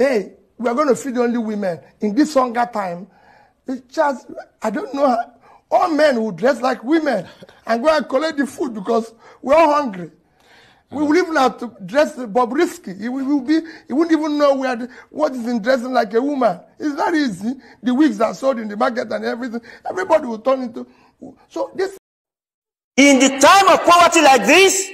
hey, we are going to feed only women in this hunger time. It's just, I don't know. how- All men will dress like women and go and collect the food because we're all hungry. We will even have to dress Bob Risky. He will, will be, he wouldn't even know where the, what is in dressing like a woman. It's not easy. The wigs are sold in the market and everything. Everybody will turn into. So this In the time of poverty like this,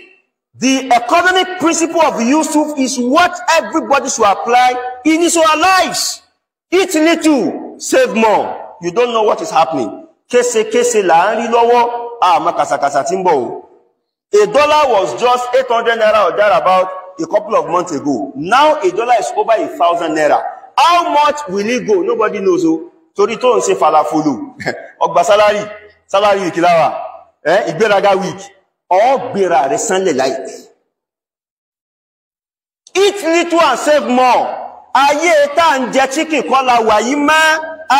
the economic principle of Yusuf is what everybody should apply in his own lives. Eat little, save more. You don't know what is happening. Késekése là ń rí lọ́wọ́, àmọ́ kàsàkàsà tí ń bọ̀ o. A dollar was just 800 naira or thereabout a couple of months ago. Now a dollar is over a thousand naira. How much will it go? Nobody knows o. Torí tó ń ṣe falafolo, ọgbà sálárì, sálárì ìkìláwà, eh, ìgbéraga week, ọ gbéra rẹ̀ sánlẹ̀ láìpẹ́. Little and save more. Ayé tá ń jẹ chicken kọ́ la wà mọ́.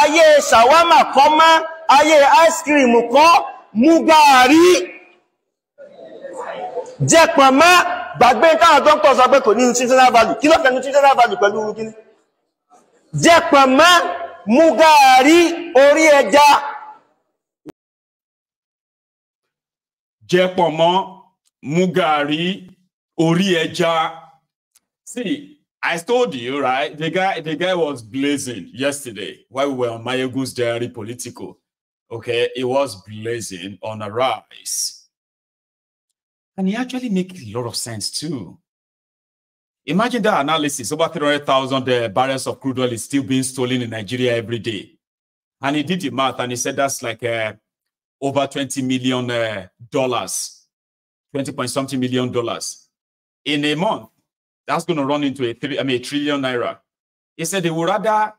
Ayé ṣàwámà kọ́ mọ́. Ayé ice cream kọ́. Mú. Jẹ pọ̀nmọ́. Gbàgbé táwọn dókítà sọ pé kò ní nutritional value. Kí ló fẹ́ nutritional value pẹ̀lú kíní? Jẹ. Mú gàárì orí ẹja. Jẹ pọ̀nmọ́ mu orí ẹja. See, I told you, right? The guy, the guy was blazing yesterday while we were on Maiyegun's Diary Political. Okay, it was blazing on a rise. And he actually makes a lot of sense too. Imagine that analysis over 300,000 uh, barrels of crude oil is still being stolen in Nigeria every day. And he did the math and he said that's like uh, over 20 million uh, dollars, 20 point something million dollars in a month. That's going to run into a three, I mean, a trillion naira. He said they would rather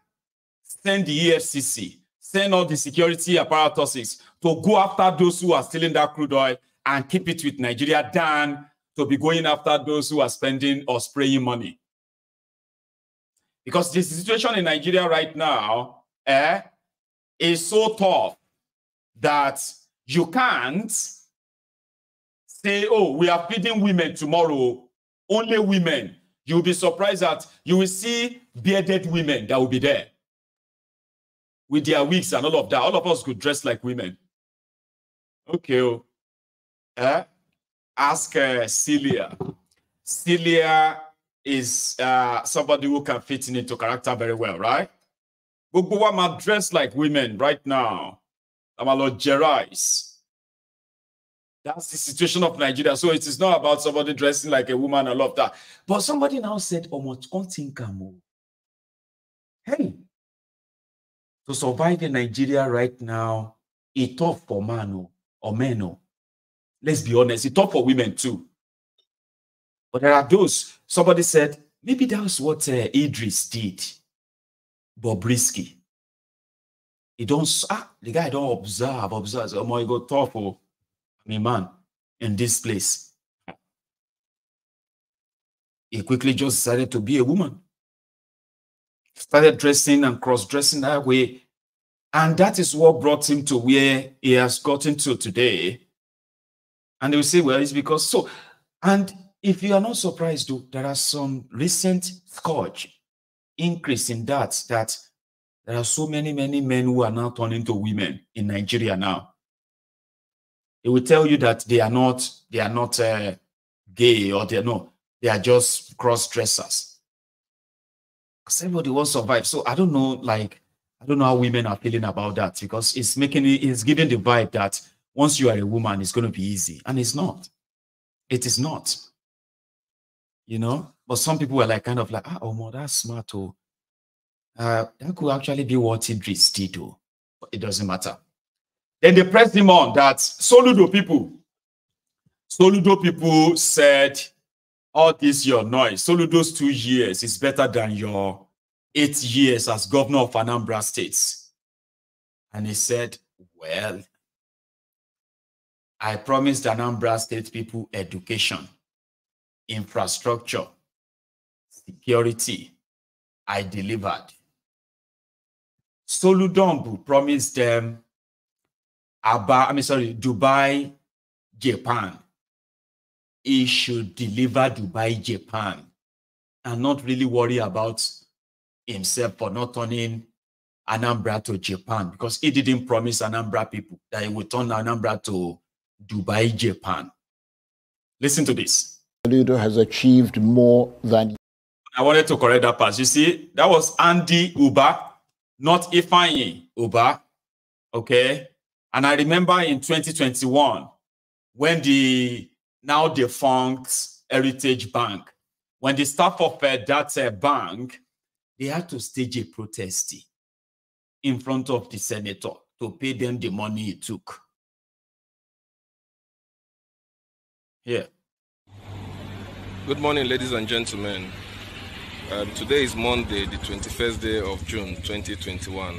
send the EFCC, send all the security apparatuses to go after those who are stealing that crude oil and keep it with Nigeria than to be going after those who are spending or spraying money. Because the situation in Nigeria right now eh, is so tough that you can't say, oh, we are feeding women tomorrow, only women. You'll be surprised that you will see bearded women that will be there with their wigs and all of that. All of us could dress like women. Okay. Eh? Ask uh, Celia. Celia is uh, somebody who can fit into character very well, right? Gbogbo wa ma dress like women right now. Lord Gerais. That's the situation of Nigeria. So it is not about somebody dressing like a woman and all of that. But somebody now said, Oh, much think Hey, to survive in Nigeria right now, it's tough for man oh, or men. oh. Let's be honest, it's tough for women too. But there are those, somebody said, maybe that's what uh, Idris did. Bobrisky. He don't, ah, the guy don't observe, observe. Oh, my God, tough. Oh, I'm a man in this place. He quickly just decided to be a woman. Started dressing and cross dressing that way. And that is what brought him to where he has gotten to today. And they will say, well, it's because so. And if you are not surprised, though, there are some recent scourge increase in that, that there are so many, many men who are now turning to women in Nigeria now. They will tell you that they are not, they are not uh, gay or they're no, they are just cross dressers. Because everybody to survive. So I don't know, like, I don't know how women are feeling about that because it's making it, it's giving the vibe that once you are a woman, it's going to be easy. And it's not. It is not. You know? But some people are like, kind of like, ah, oh, more, that's smart. Oh. Uh, that could actually be what Idris did. But it doesn't matter. Then they pressed him on that Soludo people, Soludo people said, all this your noise, Soludo's two years is better than your eight years as governor of Anambra States. And he said, well, I promised Anambra State people education, infrastructure, security. I delivered. Soludombu promised them Aba, I mean, sorry, Dubai, Japan. He should deliver Dubai, Japan, and not really worry about himself for not turning Anambra to Japan because he didn't promise Anambra people that he would turn Anambra to Dubai, Japan. Listen to this. Ludo has achieved more than. I wanted to correct that part. You see, that was Andy Uba, not Ifeanyi Uba. Okay. And I remember in 2021, when the now defunct Heritage Bank, when the staff of uh, that uh, bank, they had to stage a protest in front of the senator to pay them the money it took. Yeah. Good morning, ladies and gentlemen. Um, today is Monday, the 21st day of June 2021.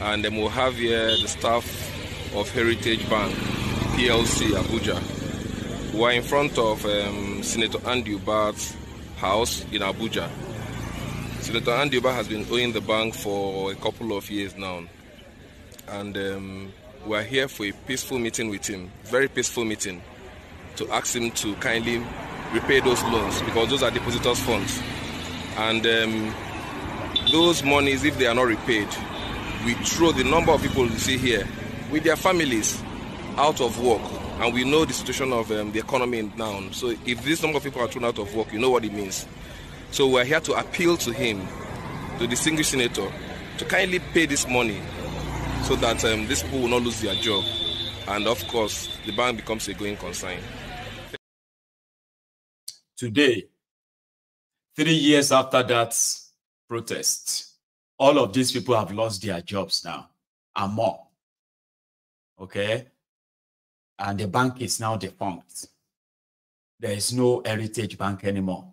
And then we'll have here the staff of Heritage Bank, PLC Abuja. We're in front of um, Senator Andy Uba's house in Abuja. Senator Andy Uba has been owing the bank for a couple of years now. And um, we're here for a peaceful meeting with him, very peaceful meeting, to ask him to kindly repay those loans because those are depositors' funds. And um, those monies, if they are not repaid, we throw the number of people you see here with their families out of work. And we know the situation of um, the economy now. So if this number of people are thrown out of work, you know what it means. So we're here to appeal to him, to the distinguished senator, to kindly pay this money so that um, these people will not lose their job. And of course, the bank becomes a going concern. Today, three years after that protest, all of these people have lost their jobs now and more. Okay? And the bank is now defunct. There is no Heritage Bank anymore.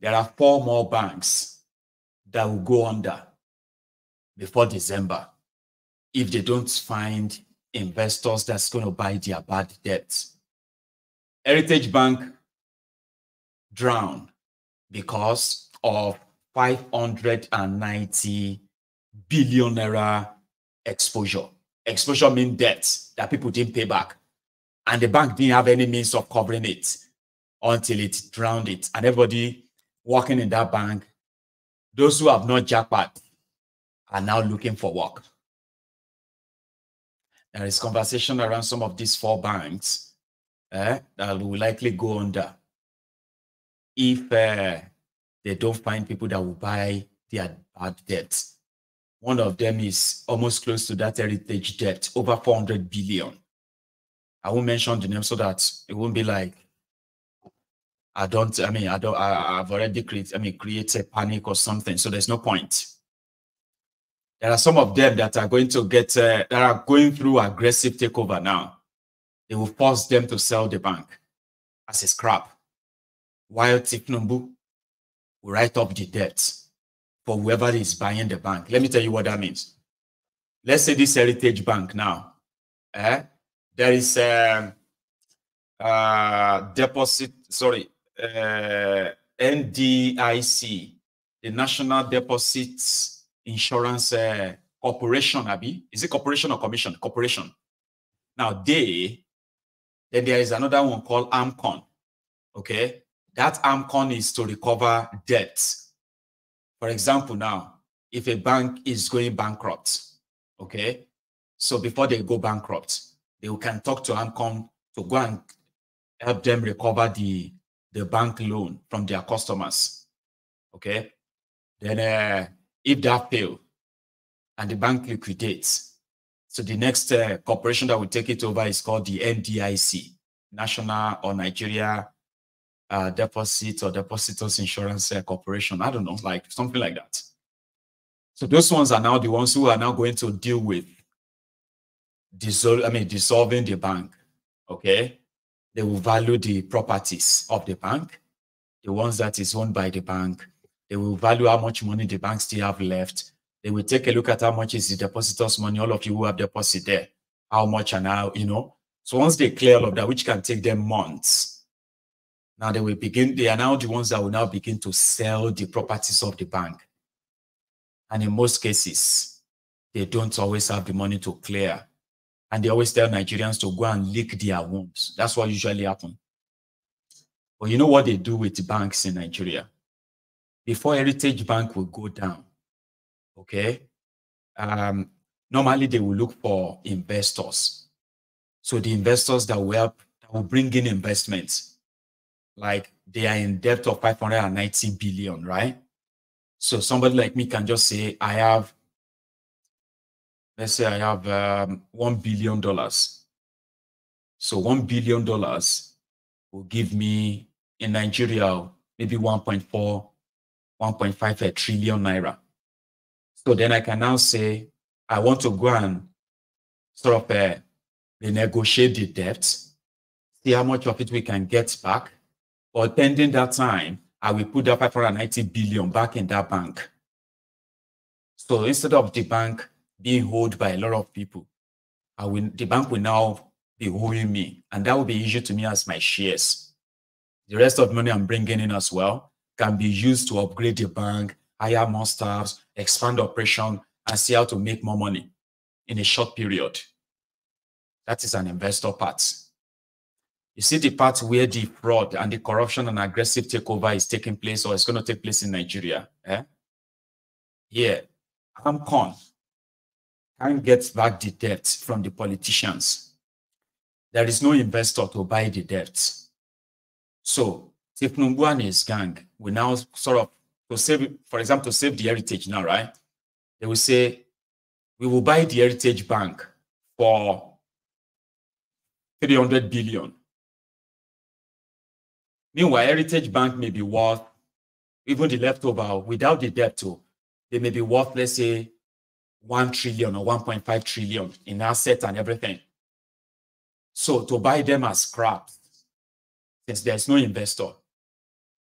There are four more banks that will go under before December if they don't find investors that's going to buy their bad debts. Heritage Bank drowned because of 590 billion naira exposure. Exposure means debts that people didn't pay back. And the bank didn't have any means of covering it until it drowned it. And everybody working in that bank, those who have not jackpot are now looking for work. There is conversation around some of these four banks eh, that will likely go under if uh, they don't find people that will buy their bad debt. One of them is almost close to that heritage debt, over 400 billion. I won't mention the name so that it won't be like I don't, I mean, I don't, I, have already created, I mean, created panic or something. So there's no point. There are some of them that are going to get, uh, that are going through aggressive takeover now. They will force them to sell the bank as a scrap. While Tiknumbu will write up the debt for whoever is buying the bank. Let me tell you what that means. Let's say this Heritage Bank now, eh? there is a, um, uh, deposit, sorry, uh, NDIC, the National Deposits Insurance uh, Corporation, Abi. Is it corporation or commission? Corporation. Now, they, then there is another one called AMCON. Okay. That AMCON is to recover debt. For example, now, if a bank is going bankrupt, okay, so before they go bankrupt, they can talk to AMCON to go and help them recover the the bank loan from their customers. Okay. Then uh, if that fail and the bank liquidates, so the next uh, corporation that will take it over is called the NDIC, National or Nigeria uh, Deposit or Depositors Insurance uh, Corporation. I don't know, like something like that. So those ones are now the ones who are now going to deal with dissol- I mean, dissolving the bank. Okay. They will value the properties of the bank, the ones that is owned by the bank. They will value how much money the bank still have left. They will take a look at how much is the depositors' money, all of you who have deposit there, how much and how, you know. So once they clear all of that, which can take them months, now they will begin, they are now the ones that will now begin to sell the properties of the bank. And in most cases, they don't always have the money to clear and they always tell Nigerians to go and lick their wounds. That's what usually happens. But you know what they do with banks in Nigeria? before Heritage Bank will go down, okay, um, normally they will look for investors. So the investors that will help, that will bring in investments, like they are in debt of 590 billion, right? So somebody like me can just say, I have, let's say I have um, $1 billion. So $1 billion will give me in Nigeria maybe 1.4, 1.5 trillion naira. So then I can now say, I want to go and sort of uh, renegotiate the debt, see how much of it we can get back. But pending that time, I will put that 590 billion back in that bank. So instead of the bank being held by a lot of people, I will, the bank will now be holding me, and that will be issued to me as my shares. The rest of the money I'm bringing in as well can be used to upgrade the bank, hire more staffs, expand operation, and see how to make more money in a short period. That is an investor part. You see the part where the fraud and the corruption and aggressive takeover is taking place or is going to take place in Nigeria. Eh? Here, AMCON can't get back the debt from the politicians. There is no investor to buy the debt. So Tifnumbu and his gang will now sort of, to save, for example, to save the heritage now, right? They will say, we will buy the heritage bank for 300 billion. Meanwhile, Heritage Bank may be worth, even the leftover without the debt, too, they may be worth, let's say, 1 trillion or 1.5 trillion in assets and everything. So to buy them as scraps, since there's no investor,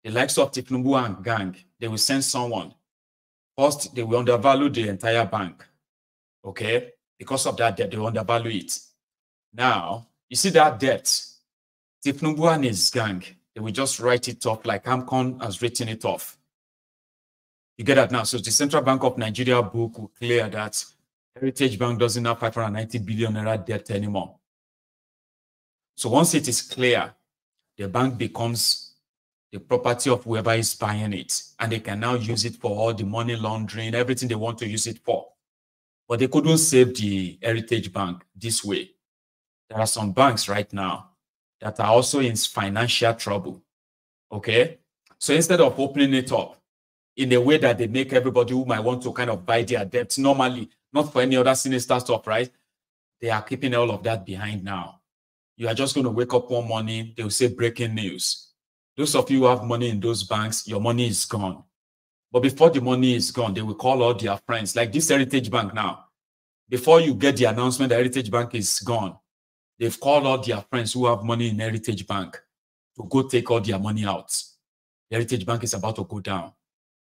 the likes of Tifnumbu and gang, they will send someone. First, they will undervalue the entire bank. Okay? Because of that debt, they will undervalue it. Now, you see that debt, Tifnumbu and his gang, they will just write it off like AMCON has written it off. You get that now? So the Central Bank of Nigeria book will clear that Heritage Bank doesn't have 590 billion naira debt anymore. So once it is clear, the bank becomes the property of whoever is buying it, and they can now use it for all the money laundering, everything they want to use it for. But they couldn't save the Heritage Bank this way. There are some banks right now that are also in financial trouble. Okay. So instead of opening it up in a way that they make everybody who might want to kind of buy their debts normally, not for any other sinister stuff, right? They are keeping all of that behind now. You are just going to wake up one morning, they will say breaking news. Those of you who have money in those banks, your money is gone. But before the money is gone, they will call all their friends, like this Heritage Bank now. Before you get the announcement the Heritage Bank is gone, they've called all their friends who have money in Heritage Bank to go take all their money out. Heritage Bank is about to go down.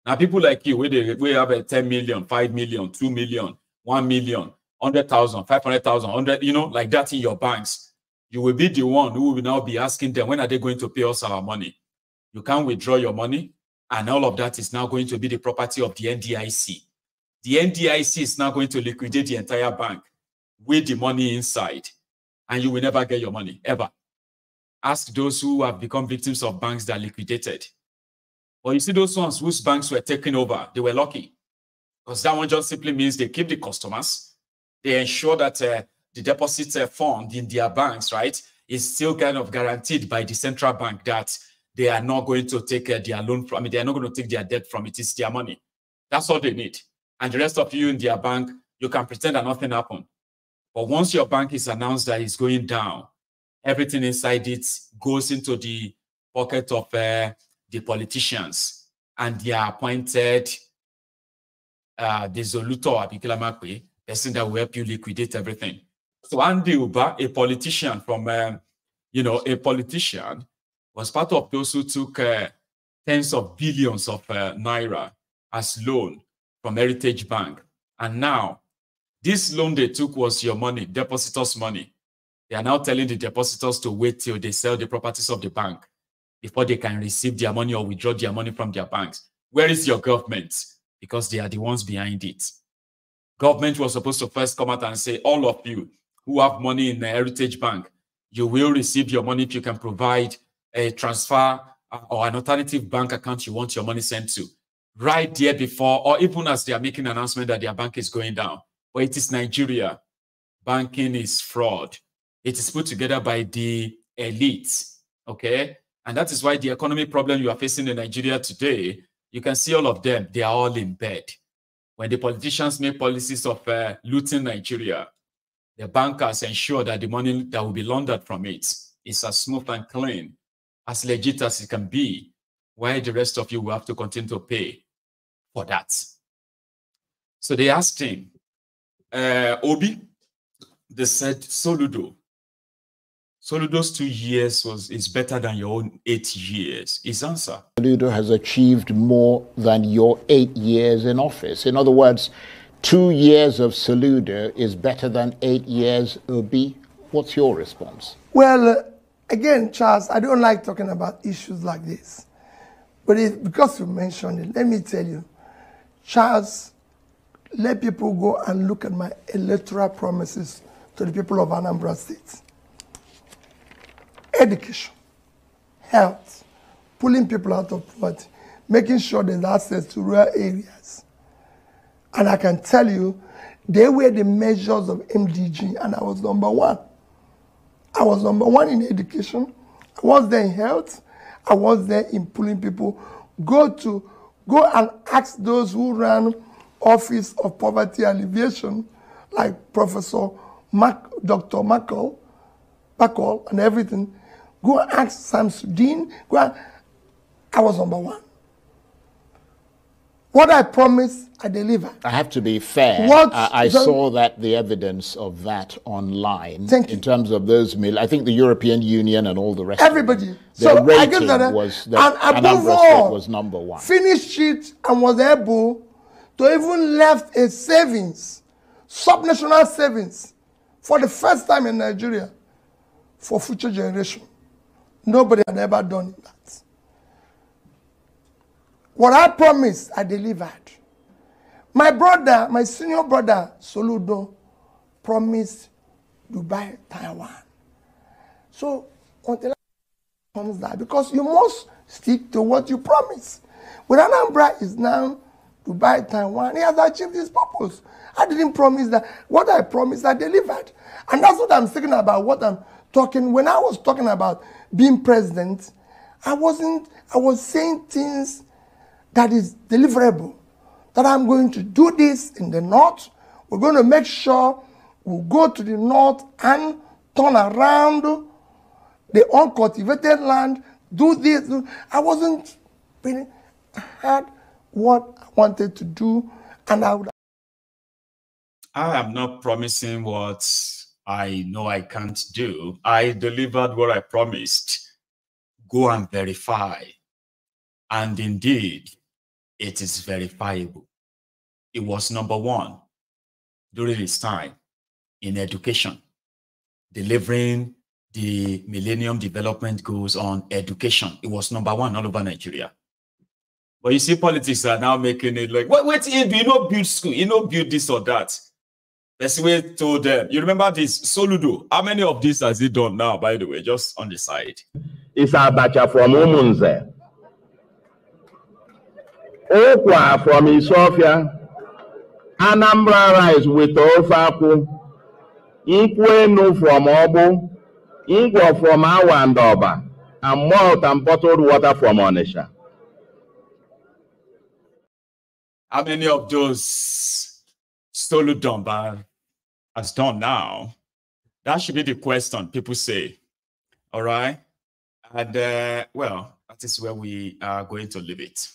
Now, people like you, they we have a 10 million, 5 million, 2 million, 1 million, 100,000, 500,000, 100, you know, like that in your banks, you will be the one who will now be asking them, when are they going to pay us our money? You can't withdraw your money. And all of that is now going to be the property of the NDIC. The NDIC is now going to liquidate the entire bank with the money inside and you will never get your money ever. Ask those who have become victims of banks that liquidated. Or you see those ones whose banks were taken over, they were lucky. Because that one just simply means they keep the customers. They ensure that uh, the deposit uh, fund in their banks, right, is still kind of guaranteed by the central bank that they are not going to take uh, their loan from, I mean, they are not going to take their debt from it. It's their money. That's all they need. And the rest of you in their bank, you can pretend that nothing happened. But once your bank is announced that it's going down, everything inside it goes into the pocket of uh, the politicians and they are appointed uh, dissolutor, Abikilamakwe, person that will help you liquidate everything. So Andy Uba, a politician from, um, you know, a politician, was part of those who took uh, tens of billions of uh, naira as loan from Heritage Bank. And now this loan they took was your money, depositors' money. They are now telling the depositors to wait till they sell the properties of the bank before they can receive their money or withdraw their money from their banks. Where is your government? Because they are the ones behind it. Government was supposed to first come out and say, all of you who have money in the Heritage Bank, you will receive your money if you can provide a transfer or an alternative bank account you want your money sent to. right there before, or even as they are making an announcement that their bank is going down. But it is Nigeria. Banking is fraud. It is put together by the elite. Okay. And that is why the economic problem you are facing in Nigeria today, you can see all of them, they are all in bed. When the politicians make policies of uh, looting Nigeria, the bankers ensure that the money that will be laundered from it is as smooth and clean, as legit as it can be, while the rest of you will have to continue to pay for that. So they asked him, uh, Obi, they said, Soludo, Soludo's two years was is better than your own eight years. His answer. Soludo has achieved more than your eight years in office. In other words, two years of Soludo is better than eight years Obi. What's your response? Well, uh, again, Charles, I don't like talking about issues like this. But it, because you mentioned it, let me tell you, Charles, let people go and look at my electoral promises to the people of Anambra State education, health, pulling people out of poverty, making sure there's access to rural areas. And I can tell you, they were the measures of MDG, and I was number one. I was number one in education. I was there in health. I was there in pulling people. Go to go and ask those who ran Office of Poverty Alleviation, like Professor Mac, Dr. Mackel, Mackel, and everything. Go and ask Samsudeen. Go and, I was number one. What I promised, I deliver. I have to be fair. What I, I the- saw that the evidence of that online. Thank you. In terms of those mil, I think the European Union and all the rest. Everybody. Of them, so I give that. Eh? was that and above all, was number one. finished it and was able to even left a savings, subnational savings, for the first time in Nigeria, for future generation. Nobody had ever done that. What I promised, I delivered. My brother, my senior brother, Soludo, promised Dubai, Taiwan. So until comes that, because you must stick to what you promise. When Anambra is now Dubai, Taiwan, he has achieved his purpose. I didn't promise that. What I promised, I delivered. And that's what I'm thinking about, what I'm talking. When I was talking about being president, I wasn't, I was saying things that is deliverable. That I'm going to do this in the north. We're going to make sure we go to the north and turn around the uncultivated land, do this. I wasn't had what I wanted to do, and I would I am not promising what I know I can't do. I delivered what I promised. Go and verify. And indeed, it is verifiable. It was number one during his time in education, delivering the Millennium Development Goals on education. It was number one all over Nigeria. But you see, politics are now making it like, wait, wait, you know, build school, you know, build this or that. That's way told them. You remember this Soludo? How many of these has he done now, by the way? Just on the side. It's Abacha from Umunze. Okwa from Isofia. Anambra rice with Ofaku. Nkwenu from Obu. Ingwo from Awandoba. And malt and bottled water from Onisha. How many of those Solo Soludomba has done now? That should be the question people say. All right. And uh, well, that is where we are going to leave it.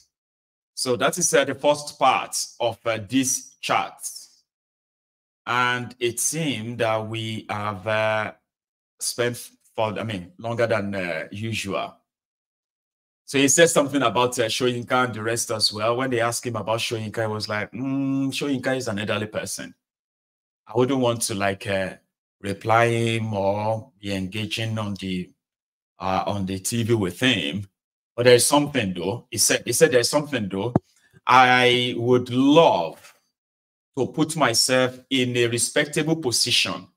So that is uh, the first part of uh, this chart. And it seemed that we have uh, spent for, I mean, longer than uh, usual. So he said something about uh, Soyinka and the rest as well. When they asked him about Soyinka, he was like, mm, Soyinka is an elderly person. I wouldn't want to like uh, reply him or be engaging on the uh, on the TV with him. But there's something though. He said he said there's something though. I would love to put myself in a respectable position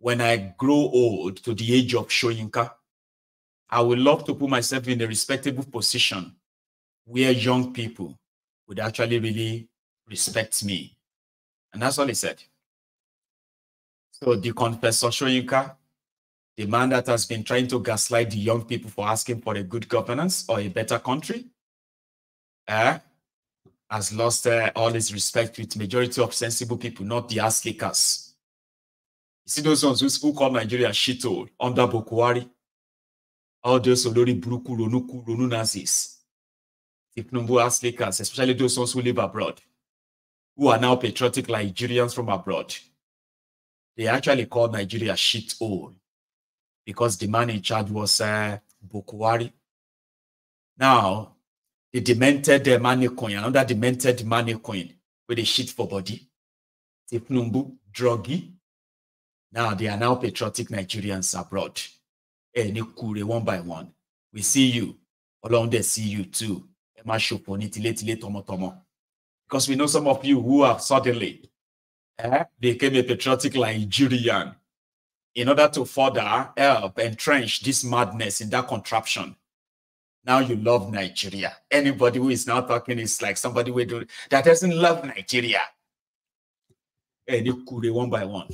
when I grow old to the age of Shoyinka. I would love to put myself in a respectable position where young people would actually really respect me. And that's all he said. So the confessor Soyinka, the man that has been trying to gaslight the young people for asking for a good governance or a better country, eh, has lost uh, all his respect with majority of sensible people, not the ass kickers. You see those ones who, call Nigeria shithole under Bokuwari, all those Olori Buruku, Ronuku, Ronu Nazis, ass kickers, especially those ones who live abroad, who are now patriotic Nigerians from abroad. They actually called Nigeria shithole because the man in charge was uh, Bokuwari. Now, the demented uh, money coin, another demented money coin with a shit for body. Tipnumbu, druggy. Now they are now patriotic Nigerians abroad. Eh, ní kure one by one. We see you. Along there, see you too. Emma Shoponi, tile tile tomo tomo. Because we know some of you who have suddenly eh, became a patriotic Nigerian in order to further help entrench this madness in that contraption now you love Nigeria. Anybody who is now talking is like somebody do, that doesn't love Nigeria. And Ẹni kure one by one.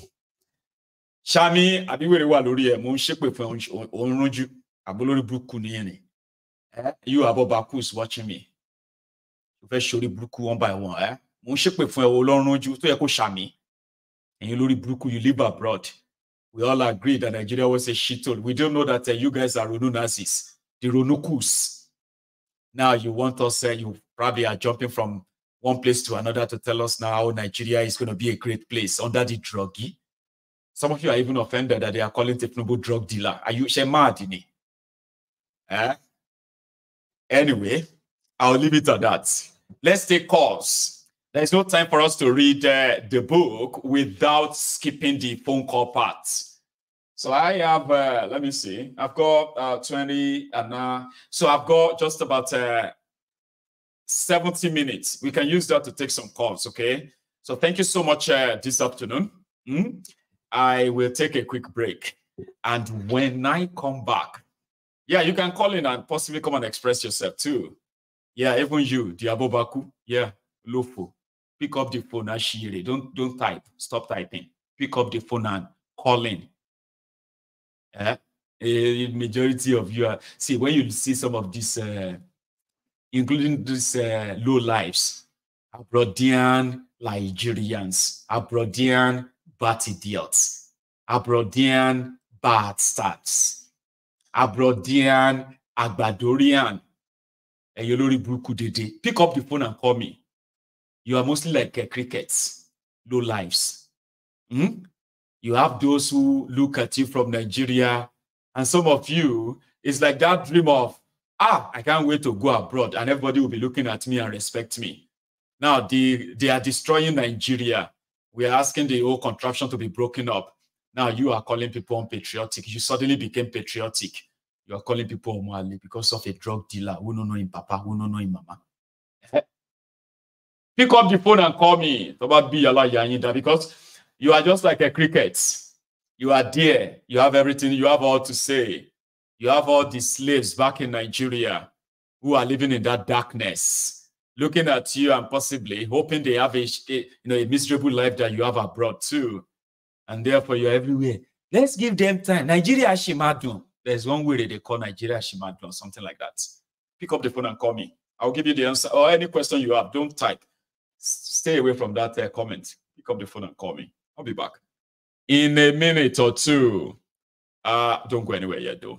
Ṣámi àbíwèrè wà lórí ẹ̀, mo ń ṣépè fún òun rúnjú, àbólórí burúkú nìyẹn ni. You Abobaku is watching me. Mo fẹ́ burúkú one by one. Eh? Mo ń ṣépè fún ẹ̀ olórúnjú tó yẹ kó ṣàmì. Ẹ̀yin lórí burúkú you live abroad. We all agree that Nigeria was a shithole. We don't know that uh, you guys are Ronu Nazis the Ronukus. Now you want us, uh, you probably are jumping from one place to another to tell us now how Nigeria is going to be a great place under the druggy. Some of you are even offended that they are calling Tefnubu drug dealer. Are you Shemadini? Eh? Anyway, I'll leave it at that. Let's take calls. There's no time for us to read uh, the book without skipping the phone call part. So I have, uh, let me see, I've got uh, 20 and now, so I've got just about uh, 70 minutes. We can use that to take some calls, okay? So thank you so much uh, this afternoon. Mm? I will take a quick break. And when I come back, yeah, you can call in and possibly come and express yourself too. Yeah, even you, Diabobaku. Yeah, Lofo. Pick up the phone, and Ashire. Don't don't type. Stop typing. Pick up the phone and call in. Yeah. A majority of you are see when you see some of these, uh, including these uh, low lives, Abroadian Nigerians, Abroadian bad idiots, Abroadian bad stats, Abroadian Agbadorian. And you burúkú dédé. Pick up the phone and call me. You are mostly like uh, crickets, low lives. Hmm? you have those who look at you from Nigeria, and some of you, it's like that dream of, ah, I can't wait to go abroad, and everybody will be looking at me and respect me. Now, they, they are destroying Nigeria. We are asking the whole contraption to be broken up. Now, you are calling people unpatriotic. You suddenly became patriotic. You are calling people Omali because of a drug dealer who don't know him papa, who don't know him mama. Pick up the phone and call me. Because you are just like a cricket. You are there. You have everything. You have all to say. You have all the slaves back in Nigeria who are living in that darkness, looking at you and possibly hoping they have a, a you know a miserable life that you have abroad too, and therefore you're everywhere. Let's give them time. Nigeria Shimadu. There's one way they call Nigeria Shimadu or something like that. Pick up the phone and call me. I'll give you the answer or any question you have. Don't type. Stay away from that uh, comment. Pick up the phone and call me. I'll be back in a minute or two. Uh, don't go anywhere yet, though.